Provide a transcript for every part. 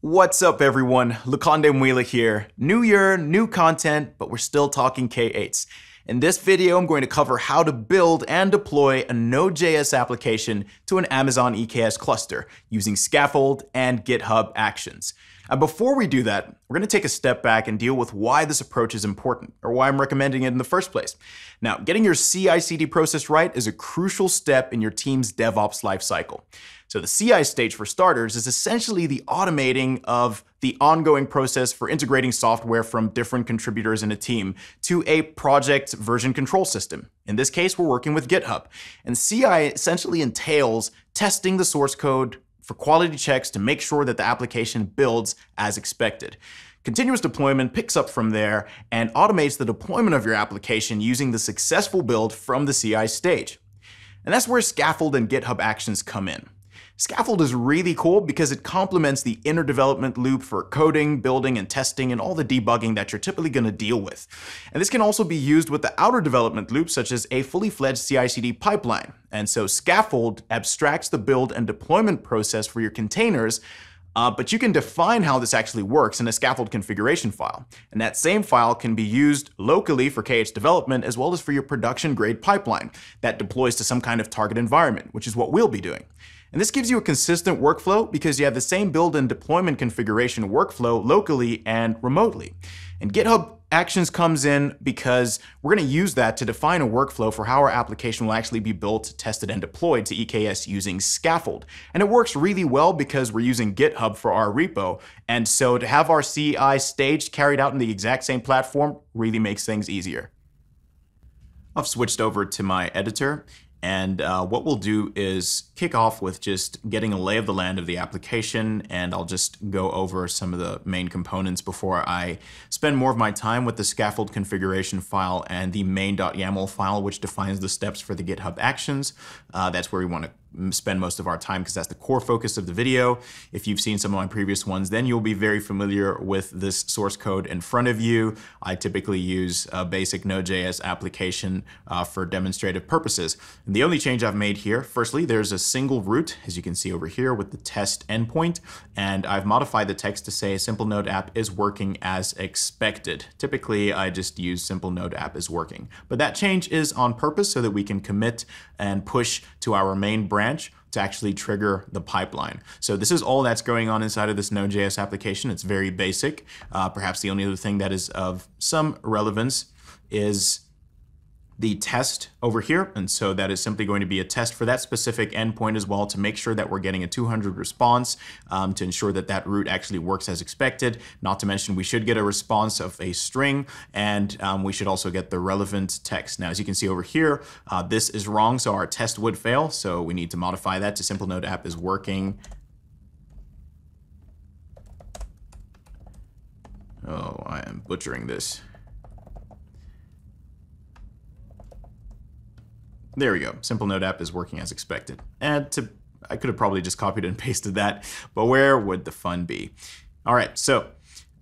What's up, everyone? Lukonde Mwila here. New year, new content, but we're still talking K8s. In this video, I'm going to cover how to build and deploy a Node.js application to an Amazon EKS cluster using Skaffold and GitHub Actions. And before we do that, we're going to take a step back and deal with why this approach is important, or why I'm recommending it in the first place. Now, getting your CI/CD process right is a crucial step in your team's DevOps lifecycle. So the CI stage for starters is essentially the automating of the ongoing process for integrating software from different contributors in a team to a project version control system. In this case, we're working with GitHub. And CI essentially entails testing the source code for quality checks to make sure that the application builds as expected. Continuous deployment picks up from there and automates the deployment of your application using the successful build from the CI stage. And that's where Skaffold and GitHub Actions come in. Skaffold is really cool because it complements the inner development loop for coding, building, and testing, and all the debugging that you're typically going to deal with. And this can also be used with the outer development loop, such as a fully fledged CI/CD pipeline. And so Skaffold abstracts the build and deployment process for your containers uh, but you can define how this actually works in a skaffold configuration file. And that same file can be used locally for K8s development as well as for your production grade pipeline that deploys to some kind of target environment, which is what we'll be doing. And this gives you a consistent workflow because you have the same build and deployment configuration workflow locally and remotely. And GitHub Actions comes in because we're going to use that to define a workflow for how our application will actually be built, tested, and deployed to EKS using Skaffold. And it works really well because we're using GitHub for our repo. And so to have our CI staged carried out in the exact same platform really makes things easier. I've switched over to my editor and uh, what we'll do is kick off with just getting a lay of the land of the application, and I'll just go over some of the main components before I spend more of my time with the skaffold configuration file and the main.yaml file, which defines the steps for the GitHub actions. Uh, that's where we want to spend most of our time because that's the core focus of the video. If you've seen some of my previous ones, then you'll be very familiar with this source code in front of you. I typically use a basic Node.js application uh, for demonstrative purposes. And the only change I've made here, firstly, there's a single route, as you can see over here with the test endpoint, and I've modified the text to say simple node app is working as expected. Typically, I just use simple node app is working. But that change is on purpose so that we can commit and push to our main branch branch to actually trigger the pipeline. So this is all that's going on inside of this Node.js application. It's very basic. Uh, perhaps the only other thing that is of some relevance is the test over here. And so that is simply going to be a test for that specific endpoint as well to make sure that we're getting a 200 response um, to ensure that that route actually works as expected. Not to mention we should get a response of a string and um, we should also get the relevant text. Now, as you can see over here, uh, this is wrong. So our test would fail. So we need to modify that to simple node app is working. Oh, I am butchering this. There we go. Simple Node app is working as expected. And to, I could have probably just copied and pasted that, but where would the fun be? All right, so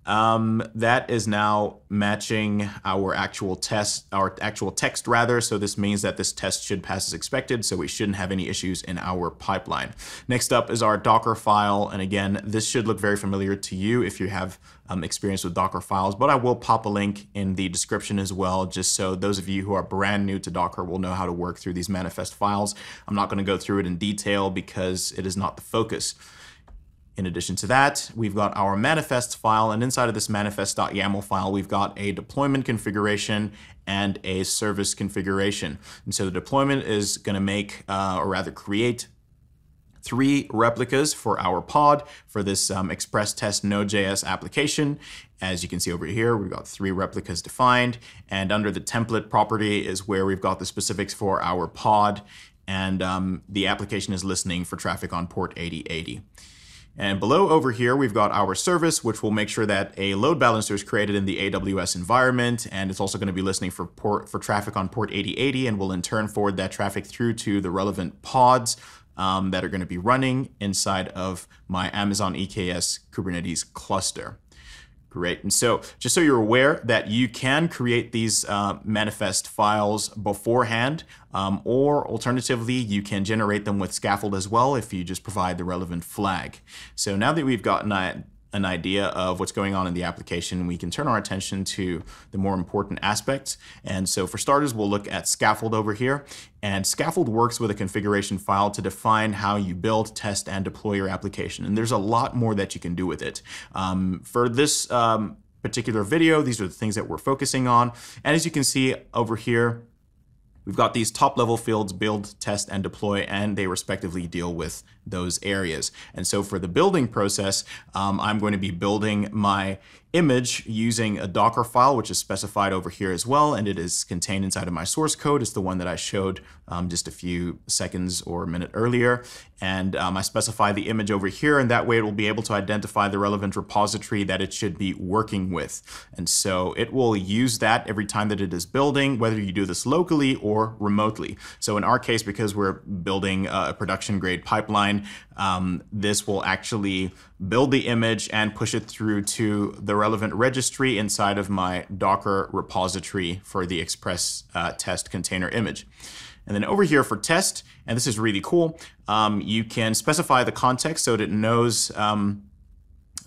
um, that is now matching our actual test, our actual text rather. So this means that this test should pass as expected. So we shouldn't have any issues in our pipeline. Next up is our Docker file. And again, this should look very familiar to you if you have um, experience with Docker files, but I will pop a link in the description as well, just so those of you who are brand new to Docker will know how to work through these manifest files. I'm not going to go through it in detail because it is not the focus. In addition to that, we've got our manifest file, and inside of this manifest.yaml file, we've got a deployment configuration and a service configuration. And so the deployment is going to make, uh, or rather create, three replicas for our pod for this um, express test Node.js application. As you can see over here, we've got three replicas defined, and under the template property is where we've got the specifics for our pod, and um, the application is listening for traffic on port 8080. And below over here, we've got our service, which will make sure that a load balancer is created in the AWS environment. And it's also going to be listening for port for traffic on port 8080 and will in turn forward that traffic through to the relevant pods um, that are going to be running inside of my Amazon EKS Kubernetes cluster. Great. And so just so you're aware that you can create these uh, manifest files beforehand, um, or alternatively, you can generate them with Skaffold as well if you just provide the relevant flag. So now that we've gotten that an idea of what's going on in the application, we can turn our attention to the more important aspects. And so for starters, we'll look at Skaffold over here. And Skaffold works with a configuration file to define how you build, test, and deploy your application. And there's a lot more that you can do with it. Um, for this um, particular video, these are the things that we're focusing on. And as you can see over here, We've got these top level fields, build, test, and deploy, and they respectively deal with those areas. And so for the building process, um, I'm going to be building my image using a Docker file, which is specified over here as well, and it is contained inside of my source code. It's the one that I showed um, just a few seconds or a minute earlier. And um, I specify the image over here, and that way it will be able to identify the relevant repository that it should be working with. And so it will use that every time that it is building, whether you do this locally or remotely. So in our case, because we're building a production grade pipeline, um, this will actually build the image and push it through to the relevant registry inside of my Docker repository for the Express uh, test container image. And then over here for test, and this is really cool, um, you can specify the context so that it knows um,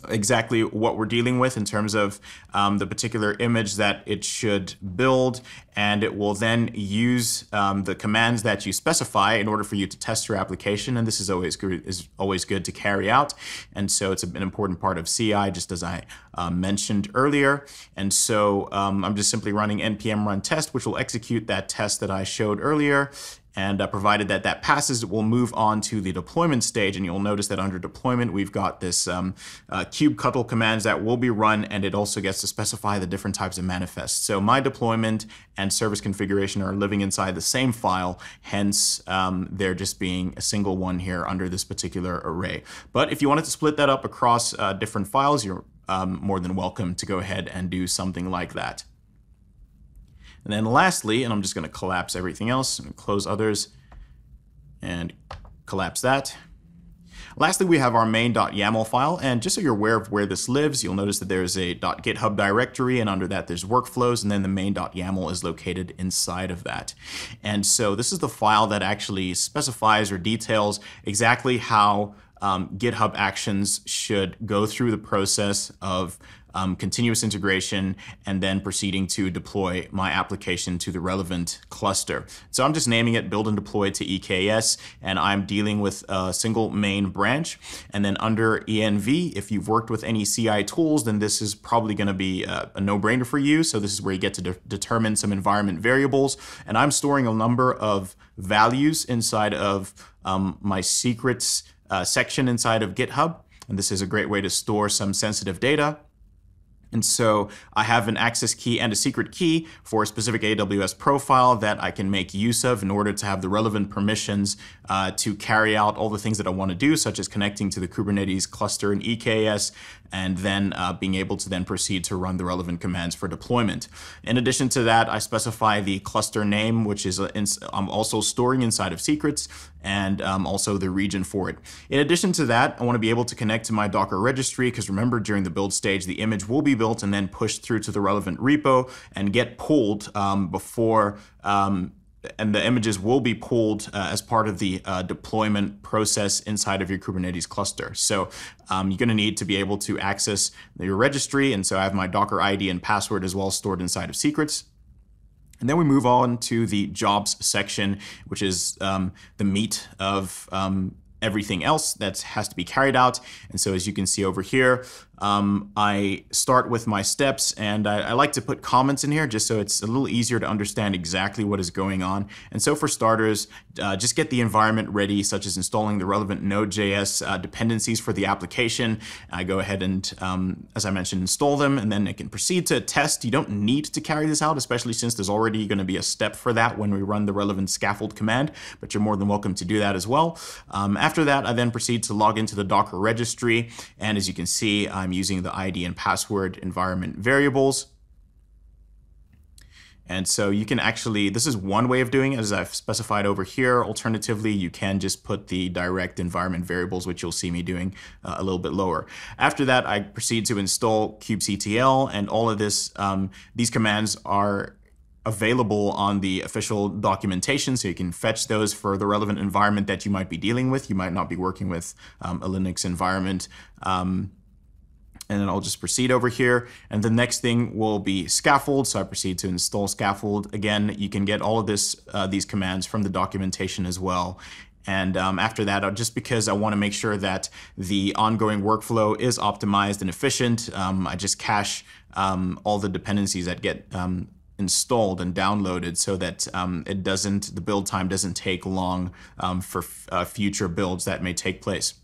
exactly what we're dealing with in terms of um, the particular image that it should build and it will then use um, the commands that you specify in order for you to test your application and this is always good is always good to carry out and so it's an important part of CI just as I uh, mentioned earlier and so um, I'm just simply running npm run test which will execute that test that I showed earlier and uh, provided that that passes, we'll move on to the deployment stage. And you'll notice that under deployment, we've got this um, uh, kubectl commands that will be run, and it also gets to specify the different types of manifests. So my deployment and service configuration are living inside the same file, hence um, they're just being a single one here under this particular array. But if you wanted to split that up across uh, different files, you're um, more than welcome to go ahead and do something like that. And then lastly, and I'm just going to collapse everything else and close others and collapse that. Lastly, we have our main.yaml file, and just so you're aware of where this lives, you'll notice that there's a .github directory, and under that there's workflows, and then the main.yaml is located inside of that. And so this is the file that actually specifies or details exactly how um, GitHub Actions should go through the process of um, continuous integration, and then proceeding to deploy my application to the relevant cluster. So I'm just naming it build and deploy to EKS, and I'm dealing with a single main branch. And then under ENV, if you've worked with any CI tools, then this is probably going to be a, a no-brainer for you. So this is where you get to de determine some environment variables. And I'm storing a number of values inside of um, my secrets uh, section inside of GitHub. And this is a great way to store some sensitive data. And so I have an access key and a secret key for a specific AWS profile that I can make use of in order to have the relevant permissions uh, to carry out all the things that I want to do, such as connecting to the Kubernetes cluster in EKS, and then uh, being able to then proceed to run the relevant commands for deployment. In addition to that, I specify the cluster name, which is uh, I'm also storing inside of secrets, and um, also the region for it. In addition to that, I want to be able to connect to my Docker registry, because remember, during the build stage, the image will be built and then pushed through to the relevant repo and get pulled um, before um, and the images will be pulled uh, as part of the uh, deployment process inside of your Kubernetes cluster. So um, you're going to need to be able to access your registry. And so I have my Docker ID and password as well stored inside of secrets. And then we move on to the jobs section, which is um, the meat of um, everything else that has to be carried out. And so as you can see over here, um, I start with my steps and I, I, like to put comments in here just so it's a little easier to understand exactly what is going on. And so for starters, uh, just get the environment ready, such as installing the relevant Node.js uh, dependencies for the application. I go ahead and, um, as I mentioned, install them and then it can proceed to test. You don't need to carry this out, especially since there's already going to be a step for that when we run the relevant skaffold command, but you're more than welcome to do that as well. Um, after that, I then proceed to log into the Docker registry. And as you can see, I'm using the ID and password environment variables. And so you can actually, this is one way of doing it as I've specified over here. Alternatively, you can just put the direct environment variables, which you'll see me doing uh, a little bit lower. After that, I proceed to install kubectl and all of this, um, these commands are available on the official documentation, so you can fetch those for the relevant environment that you might be dealing with. You might not be working with um, a Linux environment. Um, and then I'll just proceed over here. And the next thing will be skaffold. So I proceed to install skaffold. Again, you can get all of this, uh, these commands from the documentation as well. And um, after that, uh, just because I want to make sure that the ongoing workflow is optimized and efficient, um, I just cache um, all the dependencies that get um, installed and downloaded so that um, it doesn't, the build time doesn't take long um, for uh, future builds that may take place.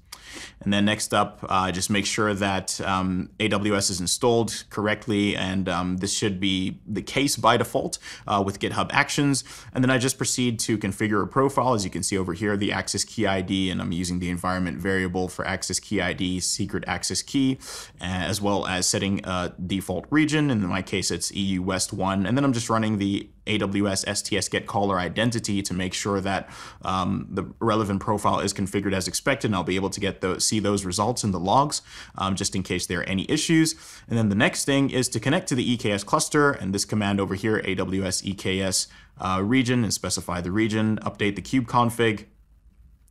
And then next up, uh, just make sure that um, AWS is installed correctly, and um, this should be the case by default uh, with GitHub Actions. And then I just proceed to configure a profile. As you can see over here, the access key ID, and I'm using the environment variable for access key ID, secret access key, as well as setting a default region. In my case, it's EU West 1. And then I'm just running the AWS STS get caller identity to make sure that um, the relevant profile is configured as expected. And I'll be able to get those, see those results in the logs um, just in case there are any issues. And then the next thing is to connect to the EKS cluster and this command over here, AWS EKS uh, region and specify the region, update the kube config,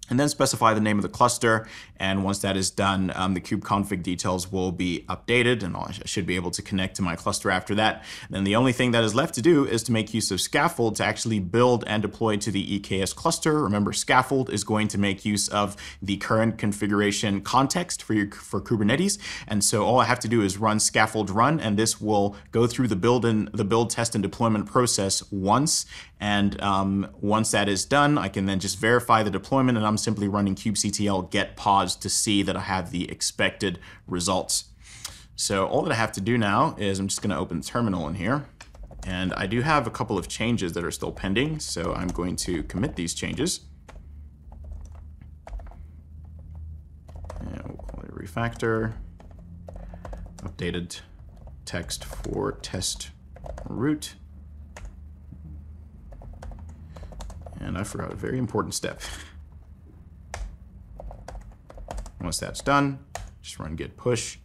and then specify the name of the cluster. And once that is done, um, the kube config details will be updated and I should be able to connect to my cluster after that. And then the only thing that is left to do is to make use of Skaffold to actually build and deploy to the EKS cluster. Remember, Skaffold is going to make use of the current configuration context for, your, for Kubernetes. And so all I have to do is run skaffold run, and this will go through the build and the build test and deployment process once. And um, once that is done, I can then just verify the deployment and I'm simply running kubectl get pods to see that I have the expected results. So all that I have to do now is I'm just gonna open the terminal in here. And I do have a couple of changes that are still pending, so I'm going to commit these changes. And we'll call it refactor. Updated text for test route. And I forgot a very important step. Once that's done, just run git push.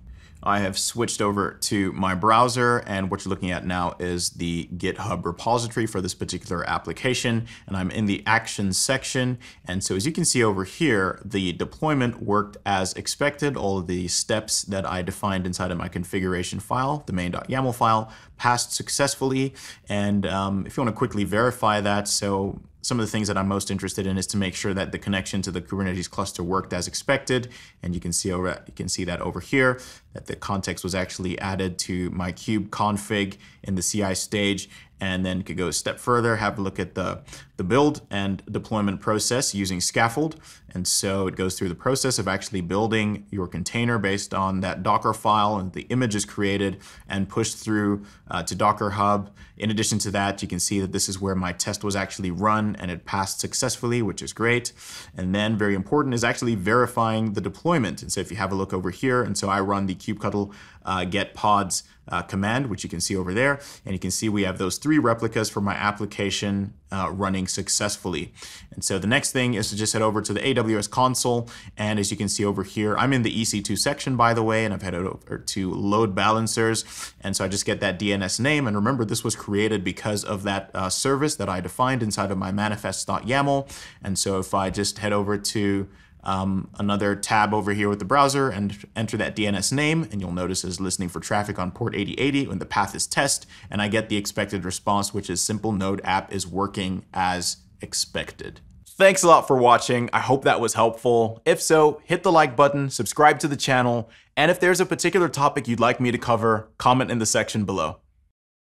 I have switched over to my browser and what you're looking at now is the GitHub repository for this particular application and I'm in the actions section. And so as you can see over here the deployment worked as expected. All of the steps that I defined inside of my configuration file the main.yaml file passed successfully. And um, if you want to quickly verify that so some of the things that I'm most interested in is to make sure that the connection to the Kubernetes cluster worked as expected. And you can see over, you can see that over here, that the context was actually added to my kube config in the CI stage and then could go a step further, have a look at the, the build and deployment process using Skaffold. And so it goes through the process of actually building your container based on that Docker file and the image is created and pushed through uh, to Docker Hub. In addition to that, you can see that this is where my test was actually run and it passed successfully, which is great. And then very important is actually verifying the deployment. And so if you have a look over here, and so I run the kubectl uh, get pods uh, command, which you can see over there. And you can see we have those three replicas for my application uh, running successfully. And so the next thing is to just head over to the AWS console. And as you can see over here, I'm in the EC2 section, by the way, and I've headed over to load balancers. And so I just get that DNS name. And remember, this was created because of that uh, service that I defined inside of my manifest.yaml. And so if I just head over to um, another tab over here with the browser and enter that DNS name and you'll notice it's listening for traffic on port 8080 when the path is test and I get the expected response which is simple node app is working as expected. Thanks a lot for watching. I hope that was helpful. If so, hit the like button, subscribe to the channel, and if there's a particular topic you'd like me to cover, comment in the section below.